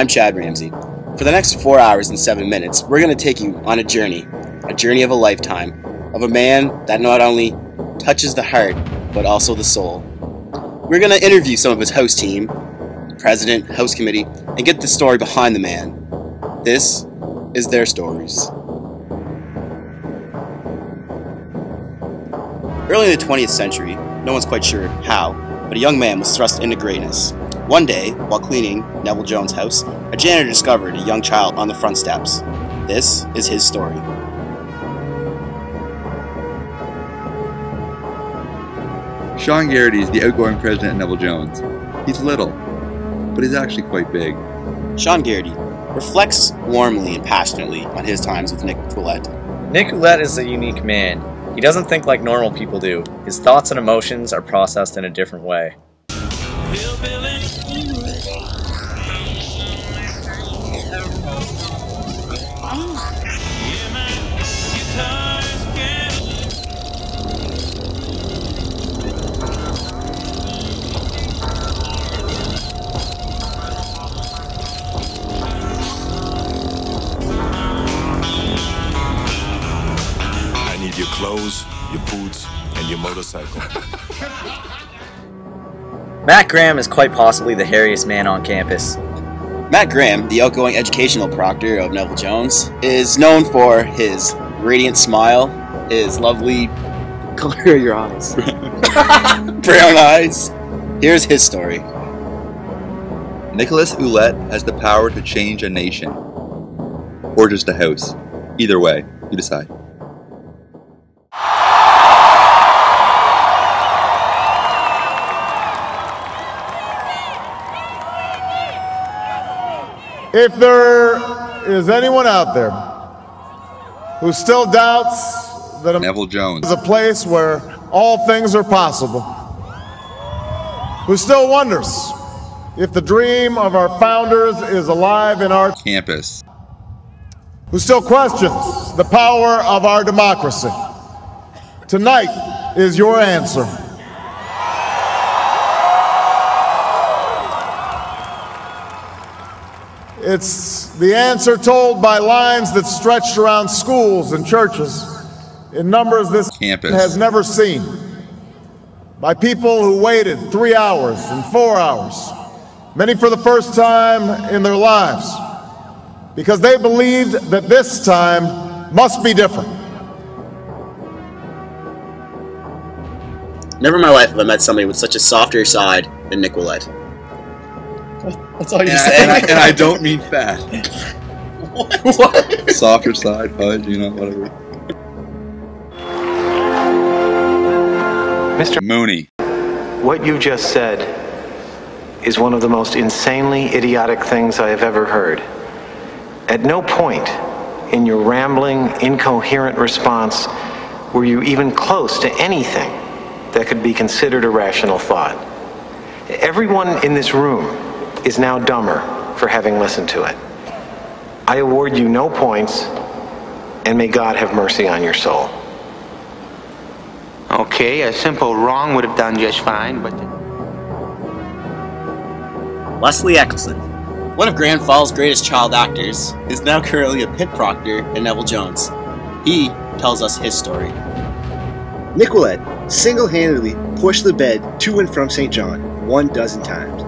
I'm Chad Ramsey. For the next four hours and seven minutes, we're going to take you on a journey, a journey of a lifetime, of a man that not only touches the heart, but also the soul. We're going to interview some of his host team, president, host committee, and get the story behind the man. This is their stories. Early in the 20th century, no one's quite sure how, but a young man was thrust into greatness. One day, while cleaning Neville Jones' house, a janitor discovered a young child on the front steps. This is his story. Sean Garrity is the outgoing president of Neville Jones. He's little, but he's actually quite big. Sean Garrity reflects warmly and passionately on his times with Nick Ouellette. Nick Ouellette is a unique man. He doesn't think like normal people do. His thoughts and emotions are processed in a different way. I need your clothes, your boots, your motorcycle. Matt Graham is quite possibly the hairiest man on campus. Matt Graham, the outgoing educational proctor of Neville Jones, is known for his radiant smile, his lovely color of your eyes, brown eyes. Here's his story. Nicholas Ouellette has the power to change a nation. Or just a house. Either way, you decide. If there is anyone out there who still doubts that Neville Jones. is a place where all things are possible, who still wonders if the dream of our founders is alive in our Campus. who still questions the power of our democracy. Tonight is your answer. It's the answer told by lines that stretched around schools and churches in numbers this Campus. has never seen. By people who waited three hours and four hours, many for the first time in their lives, because they believed that this time must be different. Never in my life have I met somebody with such a softer side than Nick Ouellette. That's all you And I, and, I, and I don't mean fat. what? Softer side, fudge, you know, whatever. Mr. Mooney. What you just said is one of the most insanely idiotic things I have ever heard. At no point in your rambling, incoherent response were you even close to anything that could be considered a rational thought. Everyone in this room is now dumber for having listened to it. I award you no points, and may God have mercy on your soul. Okay, a simple wrong would have done just fine, but Leslie Eccleston, one of Grand Falls' greatest child actors, is now currently a pit proctor in Neville Jones. He tells us his story. Nick Ouellette single-handedly pushed the bed to and from St. John one dozen times,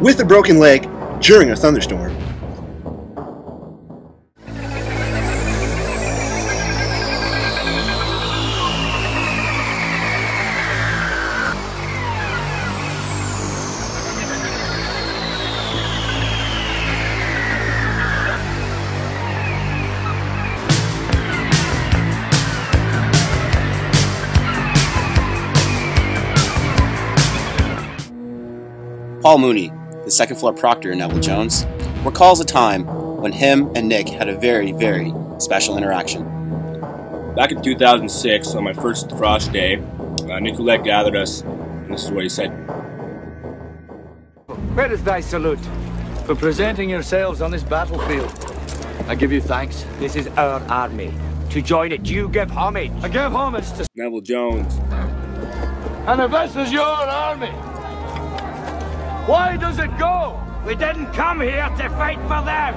with a broken leg during a thunderstorm. Paul Mooney, the second floor proctor Neville Jones, recalls a time when him and Nick had a very, very special interaction. Back in 2006, on my first frost day, uh, Nick Ouellette gathered us, and this is what he said. Where is thy salute? For presenting yourselves on this battlefield. I give you thanks. This is our army. To join it, you give homage. I give homage to Neville Jones. And if this is your army, why does it go We didn't come here to fight for them.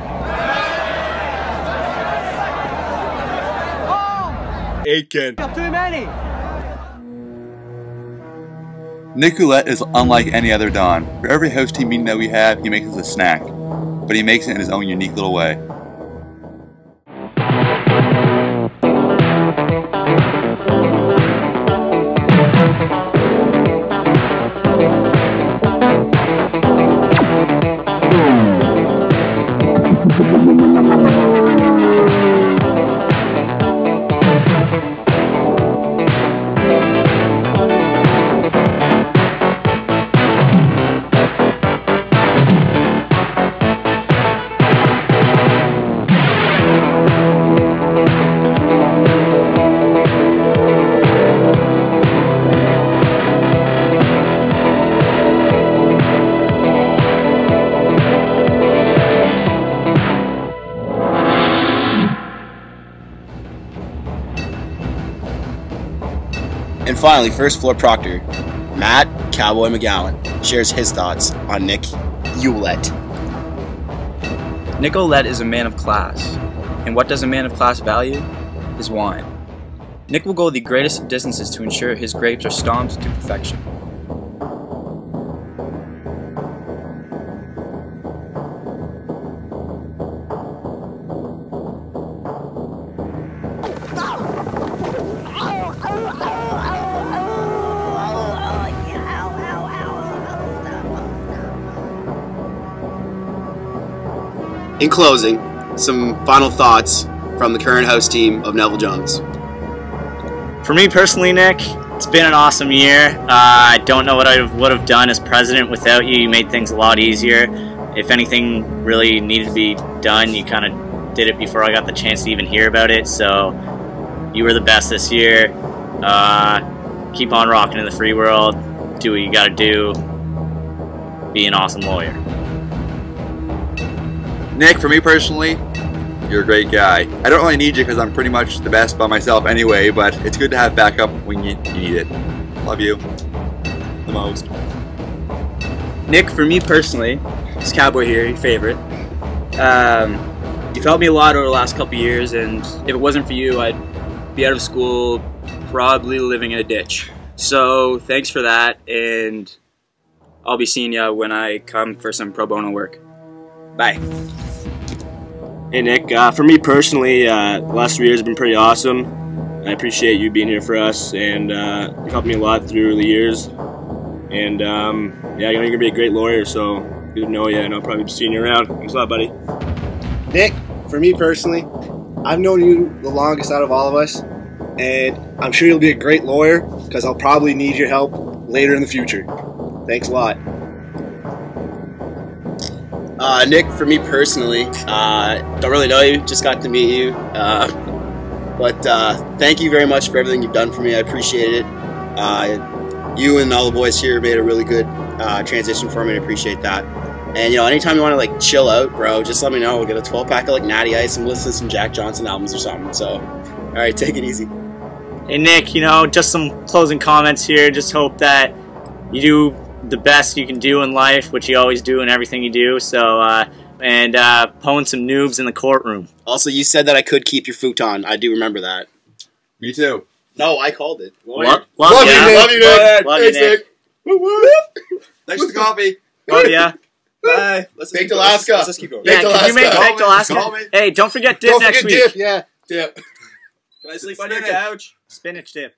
Oh! Aiken. Too many. Nick Ouellette is unlike any other Don. For every host team meeting that we have, he makes us a snack. But he makes it in his own unique little way. And finally, first floor proctor, Matt Cowboy McGowan, shares his thoughts on Nick Ouellette. Nicolette is a man of class. And what does a man of class value? His wine. Nick will go the greatest of distances to ensure his grapes are stomped to perfection. In closing, some final thoughts from the current host team of Neville Jones. For me personally, Nick, it's been an awesome year. Uh, I don't know what I would have done as president without you. You made things a lot easier. If anything really needed to be done, you kind of did it before I got the chance to even hear about it. So you were the best this year. Uh, keep on rocking in the free world. Do what you got to do. Be an awesome lawyer. Nick, for me personally, you're a great guy. I don't really need you because I'm pretty much the best by myself anyway, but it's good to have backup when you, need it. Love you. The most. Nick, for me personally, this cowboy here, your favorite. Um, you've helped me a lot over the last couple years, and if it wasn't for you, I'd be out of school, probably living in a ditch. So thanks for that, and I'll be seeing you when I come for some pro bono work. Bye. Hey Nick, uh, for me personally, uh, the last three years have been pretty awesome. I appreciate you being here for us, and uh, you helped me a lot through the years. And um, yeah, you're gonna be a great lawyer, so good to know you, and I'll probably be seeing you around. Thanks a lot, buddy. Nick, for me personally, I've known you the longest out of all of us, and I'm sure you'll be a great lawyer because I'll probably need your help later in the future. Thanks a lot. Uh, Nick, for me personally, uh, don't really know you, just got to meet you. Uh, but uh, thank you very much for everything you've done for me. I appreciate it. Uh, you and all the boys here made a really good uh, transition for me. I appreciate that. And you know, anytime you want to like chill out, bro, just let me know. We'll get a 12 pack of like Natty Ice and listen to some Jack Johnson albums or something. So, all right, take it easy. Hey Nick, you know, just some closing comments here. Just hope that you do the best you can do in life, which you always do in everything you do. So, uh, and uh, pwn some noobs in the courtroom. Also, you said that I could keep your futon. I do remember that. Me too. No, I called it. Love, Love ya. you, Nick. Love you, Nick. Love you, Thanks, Nick. Nick. Woo woo. Thanks for the coffee. Love ya. Bye. Let's Baked Alaska. Let's, let's keep going. Yeah, can you make Call baked. Alaska? Call me. Hey, don't forget dip Don't next forget week. dip. Yeah. Dip. Can I sleep on your couch? Spinach dip.